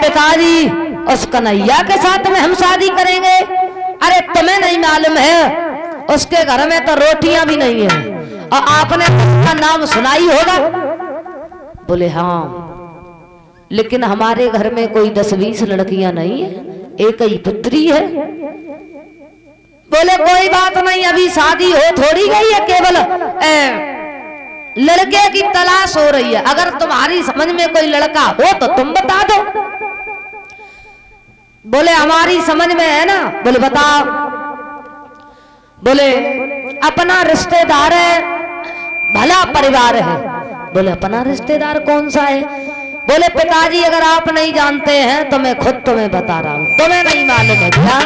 पिताजी उस कन्हैया के साथ में हम शादी करेंगे। अरे तुम्हें नहीं मालूम है, उसके घर में तो रोटियाँ भी नहीं है। और आपने उसका नाम सुनाई होगा? बोले हाँ। लेकिन हमारे घर में कोई दस बीस लड़कियाँ नहीं है, एक ही पुत्री है। बोले, कोई बात नहीं, अभी शादी हो थोड़ी गई है केवल। लड़के की तलाश हो रही है। अगर तुम्हारी समझ में कोई लड़का हो तो तुम बता दो। बोले, हमारी समझ में है ना? बोले, बताओ। बोले, अपना रिश्तेदार है, भला परिवार है। बोले, अपना रिश्तेदार कौन सा है? बोले, पिताजी, अगर आप नहीं जानते हैं तो मैं खुद तुम्हें बता रहा हूँ। तुम्हें नहीं मालूम है क्या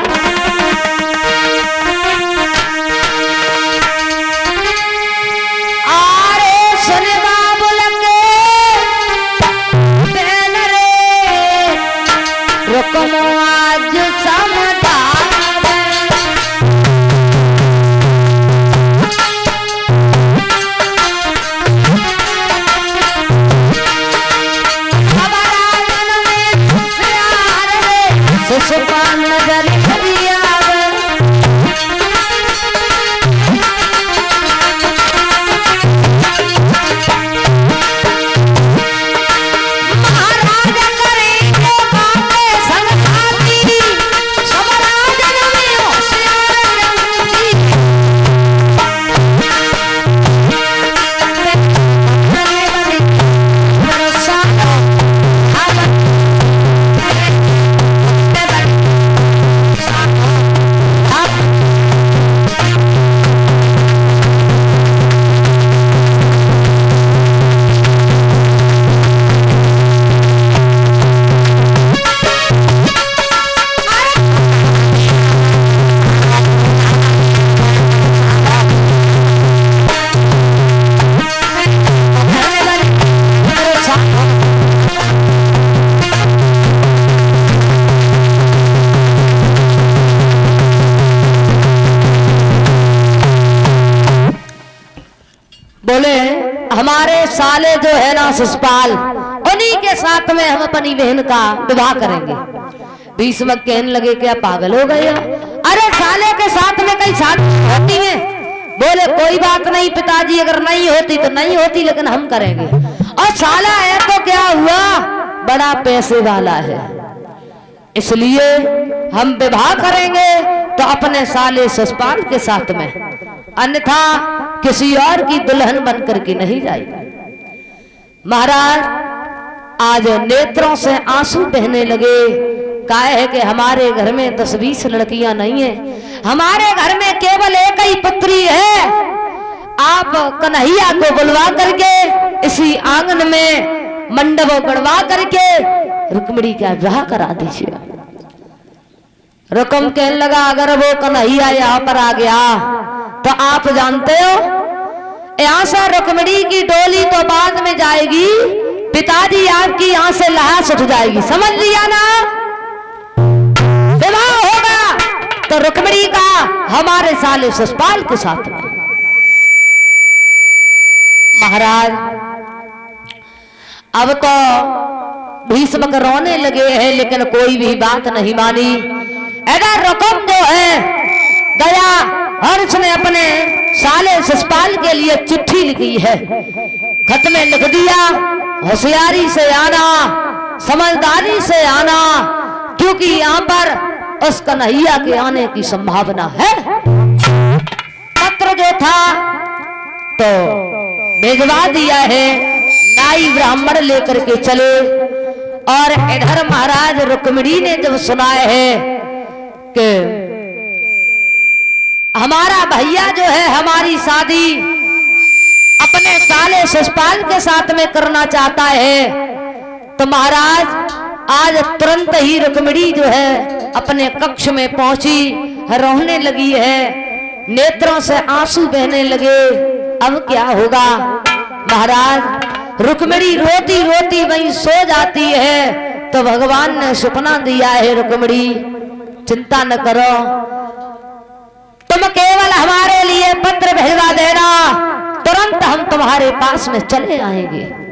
बोले, हमारे साले जो है ना ससपाल उन्हीं के साथ में हम अपनी बहन का विवाह करेंगे। भीष्म कहने लगे, क्या पागल हो गए? अरे साले के साथ में कई शादी होती है। बोले, कोई बात नहीं पिताजी, अगर नहीं होती तो नहीं होती, लेकिन हम करेंगे। और साला है तो क्या हुआ? बड़ा पैसे वाला है। इसलिए हम विवाह करेंगे तो अपने साले ससपाल के साथ में अन्यथा किसी और की दुल्हन बनकर के नहीं जाएगी। महाराज, आज नेत्रों से आँसू बहने लगे। काहे है कि हमारे घर में दस बीस लड़कियाँ नहीं है। हमारे घर में केवल एक ही पुत्री है। आप कन्हैया को बुलवा करके, इसी आँगन में मंडप गड़वा करके रुक्मणी का विवाह करा दीजिए। रकम कहने लगा, अगर वो कन्हैया यहाँ पर आ गया तो आप जानते हो? से रुक्मणी की डोली तो बाद में जाएगी। पिताजी आपकी यहाँ से लहास उठ जाएगी। समझ लिया ना? विवाह होगा। तो रुकमणी का हमारे साले ससपाल के साथ महाराज, अब तो भीष्म रोने लगे हैं, लेकिन कोई भी बात नहीं मानी। ऐसा रकम जो है गया हर्ष ने अपने साले ससपाल के लिए चिट्ठी लिखी है। खत में लिख दिया, होशियारी से आना, समझदारी से आना, क्योंकि यहाँ पर उस कन्हैया के आने की संभावना है। पत्र जो था तो भिजवा दिया है, नाई ब्राह्मण लेकर के चले, और इधर महाराज रुक्मिणी ने जब सुना है कि हमारा भैया जो है, हमारी शादी अपने साले ससपाल के साथ में करना चाहता है। तो महाराज, आज तुरंत ही रुक्मिणी जो है, अपने कक्ष में पहुँची, रोने लगी है। नेत्रों से आँसू बहने लगे। अब क्या होगा? महाराज, रुक्मिणी रोती रोती वहीं सो जाती है। तो भगवान ने सपना दिया है रुक्मिणी। चिंता न करो लिए पत्र भेजवा देना। तुरंत हम तुम्हारे पास में चले आएँगे।